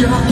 your